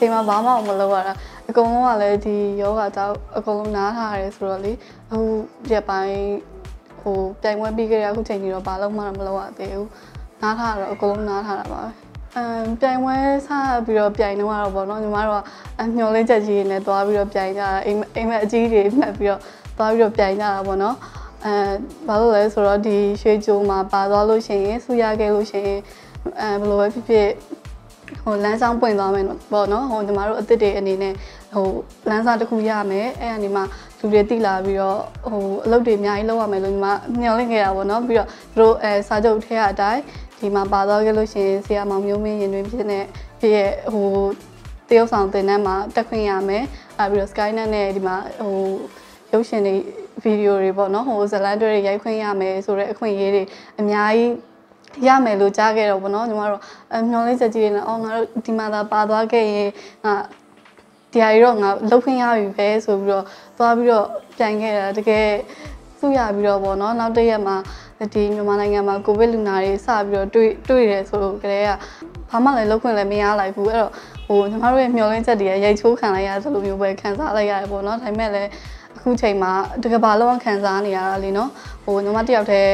ချိန်မှာဘာမှမလုပ်ရတာအကုန်လုံးကလည်းဒီယောဂကြောင့်အကုန်လုံးနားထားရတယ်ဆိုတော့လေအခုရက်ပိုင်းဟိုပြိုင်ပွဲပြီးခဲ့တဲ့အခုချိန်ကြီးတော့ဘာလို့မှမလုပ်ရသေးဘူးနားထားတော့အကုန်လုံးနားထားတာပါပဲအမ်ပြိုင်ပွဲစပြီးတော့ပြိုင်တော့တော့ဗောနော်ညီမတို့ကအမျော်လင့်ချက်ကြီးတွေနဲ့သွားပြီးတော့ပြိုင်ကြတာအိမ်အိမ်မက်အကြီးတွေမှတ်ပြီးတော့သွားပြီးတော့ပြိုင်ကြတာဗောနော်အဲဘာလို့လဲဆိုတော့ဒီရွှေကြိုးမှာပါသွားလို့ရှိရင်ဆူရခဲ့လို့ရှိရင်အဲဘယ်လိုပဲဖြစ်ဖြစ် ဟိုလမ်းဆောင်ပွင့်သွားမယ်ပေါ့နော်ဟိုညီမတို့အစ်စ်တွေအနေနဲ့ဟိုလမ်းစာတစ်ခုရမယ်အဲ့အနေမှာလူတွေတိလာပြီးတော့ဟိုအလုပ်တွေအများကြီးလုပ်ရမယ်လို့ညီမမျှော်လင့်ခဲ့တာပေါ့နော်ပြီးတော့သူတို့အဲစာချုပ်ထဲအတိုင်းဒီမှာပါသွားခဲ့လို့ရှိရင်ဆရာမောင်မျိုးမင်းရင်တွင်ဖြစ်နေဖြစ်ရဲ့ဟိုတရုတ်ဆောင်တင်တန်းမှာတက်ခွင့်ရမယ်အဲပြီးတော့ Skynet နဲ့ဒီမှာဟိုရုပ်ရှင်တွေဗီဒီယိုတွေပေါ့နော်ဟိုဇလန်တွေရိုက်ခွင့်ရမယ်ဆိုတော့အခွင့်အရေးတွေအများကြီး ရမယ်လို့ကြားခဲ့တော့ဗောနော်ညီမတို့အမျော်လင့်ချက်ကြီးတွေနဲ့အော်ငါတို့ဒီမှာသာပါသွားခဲ့ရင်ငါတရားရီတော့ငါလှုပ်ခွင့်ရပြီပဲဆိုပြီးတော့သွားပြီးတော့ပြန်ခဲ့တာတကယ်စုရပြီးတော့ဗောနော်နောက်တစ်ရက်မှာဒီမြန်မာနိုင်ငံမှာကိုဗစ်လူနာတွေစပြီးတော့တွေ့တွေ့တယ်ဆိုတော့ကလေးကဘာမှလည်းလှုပ်ခွင့်လည်းမရလိုက်ဘူးအဲ့တော့ဟိုညီမတို့ရဲ့မျော်လင့်ချက်တွေရိုက်ချိုးခံလိုက်ရတယ်လို့မျိုးပဲခံစားလိုက်ရတယ်ဗောနော်ဒါပေမဲ့လည်းအခုချိန်မှာတကဘာလုံးခံစားနေရတာလေနော်ဟိုညီမတယောက်တည်း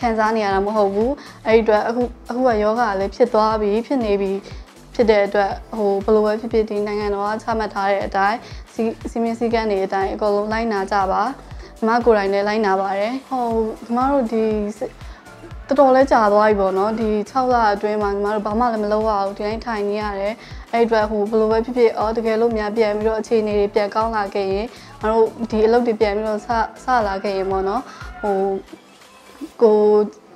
ခံစားနေရတာမဟုတ်ဘူးအဲ့ဒီအတွက်အခုအခုကယောဂကလည်းဖြစ်သွားပြီဖြစ်နေပြီဖြစ်တဲ့အတွက်ဟိုဘယ်လိုပဲဖြစ်ဖြစ်ဒီနိုင်ငံတော်ကချမှတ်ထားတဲ့အတိုင်းစီစီမင်းစည်းကမ်းတွေအတိုင်းအကုန်လုံးလိုက်နာကြပါညီမကိုယ်တိုင်လည်းလိုက်နာပါတယ်ဟိုညီမတို့ဒီတော်တော်လေးကြာသွားပြီပေါ့နော်ဒီ6လအတွင်းမှာညီမတို့ဘာမှလည်းမလုပ်ရဘူးဒီတိုင်းထိုင်နေရတယ်အဲ့ဒီအတွက်ဟိုဘယ်လိုပဲဖြစ်ဖြစ်အော်တကယ်လို့များပြန်ပြီးတော့အခြေအနေတွေပြန်ကောင်းလာခဲ့ရင်ငါတို့ဒီအလုပ်တွေပြန်ပြီးတော့ဆဆလာခဲ့ရင်ပေါ့နော်ဟို ကို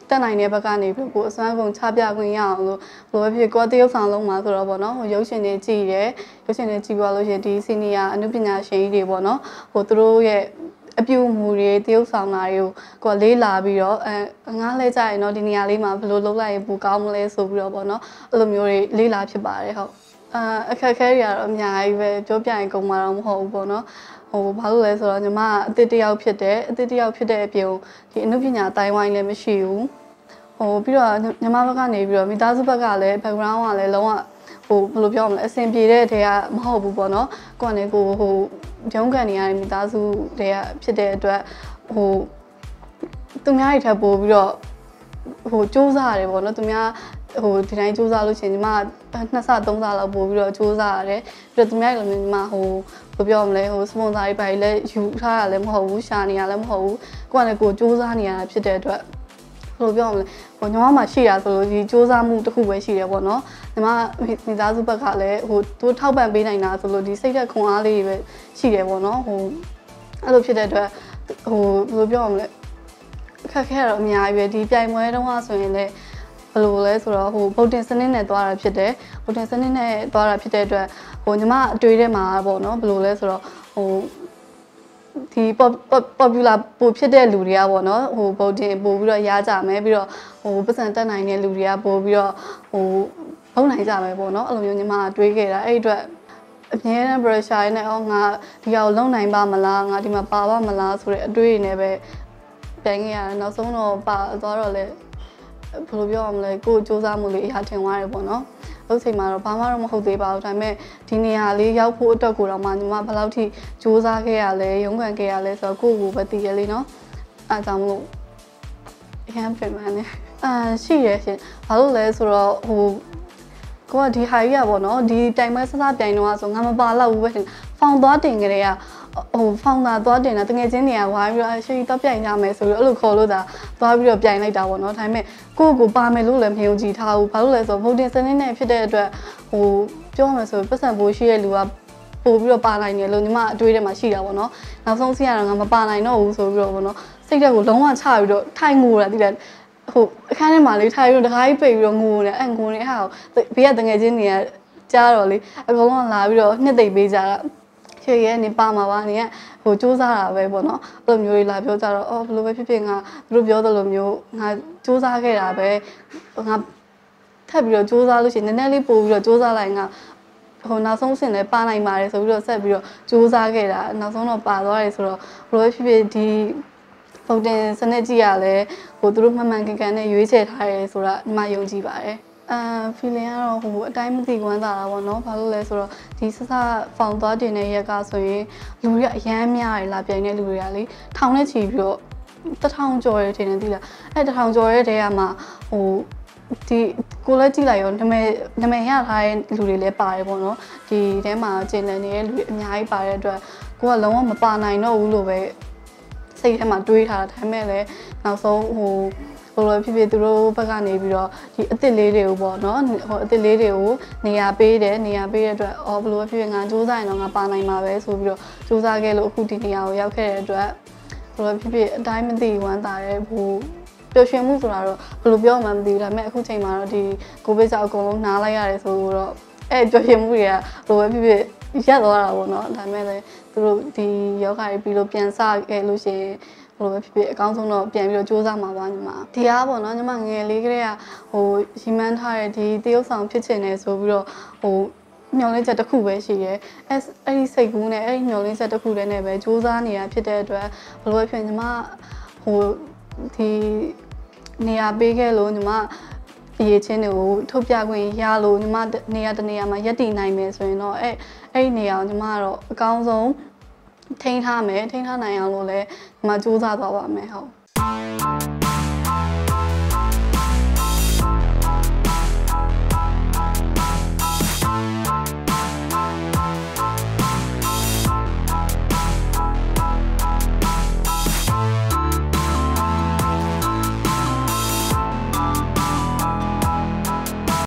တက်နိုင်တဲ့ဘက်ကနေပြီးကိုအစွမ်းကုန်ချပြခွင့်ရအောင်လို့ဘယ်လိုပဲဖြစ်ကိုတရုပ်ဆောင်လုံးမှာဆိုတော့ပေါ့နော်ဟိုရုပ်ရှင်တွေကြည့်တယ်ရုပ်ရှင်တွေကြည့်သွားလို့ရှိရင်ဒီစီနီယာအနုပညာရှင်ကြီးတွေပေါ့နော်ဟိုသူတို့ရဲ့အပြုအမူတွေတရုပ်ဆောင်တာတွေကိုကိုလေးလာပြီးတော့အဲငားလဲကြရင်တော့ဒီနေရာလေးမှာဘယ်လိုလုပ်လိုက်ရင်ပိုကောင်းမလဲဆိုပြီးတော့ပေါ့နော်အဲ့လိုမျိုးတွေလေးလာဖြစ်ပါတယ်ဟုတ်အာအခက်အခဲတွေကတော့အများကြီးပဲပြောပြရင်ကုန်မှာတော့မဟုတ်ဘူးပေါ့နော် ဟိုဘာလို့လဲဆိုတော့ညီမအသစ်တယောက်ဖြစ်တယ်အသစ်တယောက်ဖြစ်တဲ့အပြင်ဒီအနုပညာတိုင်းဝိုင်းလည်းမရှိဘူးဟိုပြီးတော့ညီမဘက်ကနေပြီးတော့မိသားစုဘက်ကလည်း background ကလည်းလုံးဝဟိုဘယ်လိုပြောမလဲအဆင်ပြေတဲ့တဲကမဟုတ်ဘူးပေါ့နော်ကိုကလည်းကိုဟိုရုံးကန်နေရတဲ့မိသားစုတဲကဖြစ်တဲ့အတွက်ဟိုသူများတွေထပ်ပို့ပြီးတော့ဟိုစူးစမ်းရတယ်ပေါ့နော်သူများ ဟိုဒီတိုင်းစူးစမ်းလို့ရှိရင်ညီမနှစ်ဆသုံးဆလောက်ပို့ပြီးတော့စူးစမ်းရတယ်ပြီးတော့သူများလည်းညီမဟိုဘယ်ပြောမလဲဟိုစပွန်ဆာတွေပါလည်းယူထားရလည်းမဟုတ်ဘူးရှာနေရလည်းမဟုတ်ဘူးကိုကလည်းကိုစူးစမ်းနေရတာဖြစ်တဲ့အတွက်ဘယ်လိုပြောမလဲဟိုညီမမှရှိတာဆိုလို့ဒီစူးစမ်းမှုတစ်ခုပဲရှိတယ်ပေါ့နော်ညီမမိသားစုဘက်ကလည်းဟိုသူထောက်ပံ့ပေးနိုင်တာဆိုလို့ဒီစိတ်သက်ခွန်အားလေးတွေပဲရှိတယ်ပေါ့နော်ဟိုအဲ့လိုဖြစ်တဲ့အတွက်ဟိုဘယ်လိုပြောမလဲခက်ခဲတော့အများကြီးပဲဒီပြိုင်ပွဲတုန်းကဆိုရင်လည်း ဘယ်လိုလဲဆိုတော့ဟိုဗုဒ္ဓစနစ်နဲ့သွားတာဖြစ်တယ်ဗုဒ္ဓစနစ်နဲ့သွားတာဖြစ်တဲ့အတွက်ဟိုညီမအတွေ့ထဲမှာပေါ့နော်ဘယ်လိုလဲဆိုတော့ဟိုဒီ popular ပိုဖြစ်တဲ့လူတွေကပေါ့နော်ဟိုဗုဒ္ဓပို့ပြီးတော့ရားကြမယ်ပြီးတော့ဟိုပတ်စံတက်နိုင်တဲ့လူတွေကပို့ပြီးတော့ဟိုဘုံနိုင်ကြမယ်ပေါ့နော်အဲ့လိုမျိုးညီမတွေးခဲ့တာအဲ့အတွက်အမြဲတမ်း pressure နဲ့အော်ငါဒီအောင်လုံနိုင်ပါမလားငါဒီမှာပါပါမလားဆိုတဲ့အတွေးတွေနဲ့ပဲပြန်ခဲ့ရတယ်နောက်ဆုံးတော့ပါသွားတော့လေ ဘယ်လိုပြောရမလဲကိုယ်စူးစမ်းမှုလေးအရာထင်သွားတယ်ပေါ့နော်အခုချိန်မှာတော့ဘာမှတော့မဟုတ်သေးပါဘူးဒါပေမဲ့ဒီနေရာလေးရောက်ဖို့အတွက်ကိုတော့မှညီမဘယ်လောက်ထိစူးစမ်းခဲ့ရလဲရုန်းကန်ခဲ့ရလဲဆိုတော့ကိုယ့်ကိုယ်ပဲသိရလေနော်အဲဒါကြောင့်မလို့အရင်ပြင်မှန်းနေအာရှိရရှင်ဘာလို့လဲဆိုတော့ဟိုကိုကဒီဟာကြီးอ่ะဗောနော်ဒီတိုင်မဲဆဆပြိုင်တော့ဆိုငါမပါတော့ဘူးပဲဖောင်သွားတင်ကြတဲ့က ဟိုဖောင်တာသွားတင်တာတငယ်ချင်းတွေကဝိုင်းပြီးတော့ရှေ့တော့ပြိုင်ကြမယ်ဆိုပြီးအဲ့လိုခေါ်လို့တာသွားပြီးတော့ပြိုင်လိုက်တာပေါ့နော်ဒါပေမဲ့ကိုယ့်ကိုပါမယ်လို့လည်းမယုံကြည်ထားဘူးဘာလို့လဲဆိုတော့ဗုဒ္ဓစနစ်နဲ့ဖြစ်တဲ့အတွက်ဟိုပြောမှဆိုပတ်စံပိုးရှိတဲ့လူကပို့ပြီးတော့ပါနိုင်တယ်လို့ညီမအတွေးထဲမှာရှိတာပေါ့နော်နောက်ဆုံးစီးရတော့ငါမပါနိုင်တော့ဘူးဆိုပြီးတော့ပေါ့နော်စိတ်ဓာတ်ကိုလုံးဝချပြီးတော့ထိုင်ငိုတာတိတယ်ဟိုအခန်းထဲမှာလေးထိုင်ပြီးတော့တခါကြီးပိတ်ပြီးတော့ငိုနေအဲ့ငိုနေဟာဘေးကတငယ်ချင်းတွေကကြားတော့လေအကုန်လုံးလာပြီးတော့နှစ်သိမ့်ပေးကြတာ ချေရဲနေပါမှာပါနေကဟိုစူးစားတာပဲပေါ့နော်အဲ့လိုမျိုးတွေလာပြောကြတော့အော်ဘယ်လိုပဲဖြစ်ဖြစ်ငါသူတို့ပြောသလိုမျိုးငါစူးစားခဲ့တာပဲငါထပ်ပြီးတော့စူးစားလို့ရှိရင်နည်းနည်းလေးပို့ပြီးတော့စူးစားလိုက်ငါဟိုနောက်ဆုံးဆင်လဲပါနိုင်ပါတယ်ဆိုပြီးတော့ဆက်ပြီးတော့စူးစားခဲ့တာနောက်ဆုံးတော့ပါသွားတယ်ဆိုတော့ဘယ်လိုဖြစ်ဖြစ်ဒီဖုန်တင်စနစ်ကြီးရလဲဟိုသူတို့မှန်မှန်ကန်ကန်နဲ့ရွေးချယ်ထားရဲဆိုတာညီမယုံကြည်ပါတယ် အာ feeling ကတော့ဟိုအတိုင်းမသိဝမ်းသာတာပေါ့နော်ဘာလို့လဲဆိုတော့ဒီဆဆဖောင်သွားတင်တဲ့ရက်ကဆိုရင်လူတွေကအရမ်းများတယ်လာပြိုင်တဲ့လူတွေကလေထောင်နဲ့ချီပြီးတော့တထောင်ကျော်တယ်ထင်တယ်သိလားအဲတထောင်ကျော်တဲ့တဲကမှဟိုဒီကိုလည်းကြည့်လိုက်ရောနာမည်နာမည်ရထားတဲ့လူတွေလည်းပါတယ်ပေါ့နော်ဒီထဲမှာကျင်လည်နေတဲ့လူတွေအများကြီးပါတဲ့အတွက်ကိုကလုံးဝမပါနိုင်တော့ဘူးလို့ပဲစိတ်ထဲမှာတွေးထားတာဒါပေမဲ့လည်းနောက်ဆုံးဟို ဘယ်လိုဖြစ်ဖြစ်သူတို့ဘက်ကနေပြီးတော့ဒီအစ်စ်လေးတွေကိုပေါ့နော်ဟိုအစ်စ်လေးတွေကိုနေရာပေးတယ်နေရာပေးတဲ့အတွက်အော်ဘယ်လိုဖြစ်ဖြစ်ငါစူးစမ်းရင်တော့ငါပါနိုင်မှာပဲဆိုပြီးတော့စူးစမ်းခဲ့လို့အခုဒီနေရာကိုရောက်ခဲ့တဲ့အတွက်ဘယ်လိုဖြစ်ဖြစ်အတိုင်းမသိဝမ်းသာတဲ့ဟိုပျော်ရွှင်မှုဆိုတာတော့ဘယ်လိုပြောမှမသိဘူးဒါပေမဲ့အခုချိန်မှာတော့ဒီကိုဗစ်ကြောင့်အကုန်လုံးနားလိုက်ရတယ်ဆိုတော့အဲ့ပျော်ရွှင်မှုတွေကဘယ်လိုပဲဖြစ်ဖြစ်ရက်သွားတာပေါ့နော်ဒါပေမဲ့လည်းသူတို့ဒီယောဂတွေပြီးလို့ပြန်စခဲ့လို့ရှိရင် ဘယ်လိုပဲဖြစ်ဖြစ်အကောင်းဆုံးတော့ပြန်ပြီးတော့စူးစမ်းမှာပါညီမဒီအားပေါ့နော်ညီမငယ်လေးကလေးကဟိုရီမန်းထားတဲ့ဒီတရုပ်ဆောင်ဖြစ်ချင်တယ်ဆိုပြီးတော့ဟိုမျောလင်းချက်တစ်ခုပဲရှိရဲအဲအဲ့ဒီစိတ်ကူးနဲ့အဲ့ဒီမျောလင်းချက်တစ်ခုတည်းနဲ့ပဲစူးစမ်းနေတာဖြစ်တဲ့အတွက်ဘယ်လိုပဲဖြစ်ညီမဟိုဒီနေရာပေးခဲ့လို့ညီမအရေးချင်းတွေကိုထုတ်ပြခွင့်ရလို့ညီမနေရာတနေရာမှာရက်တည်နိုင်မယ်ဆိုရင်တော့အဲ့အဲ့ဒီနေရာကိုညီမကတော့အကောင်းဆုံး ထိန်းထားမယ်ထိန်းထားနိုင်အောင်လို့လည်းညီမစူးစမ်းသွားပါမယ်ဟုတ်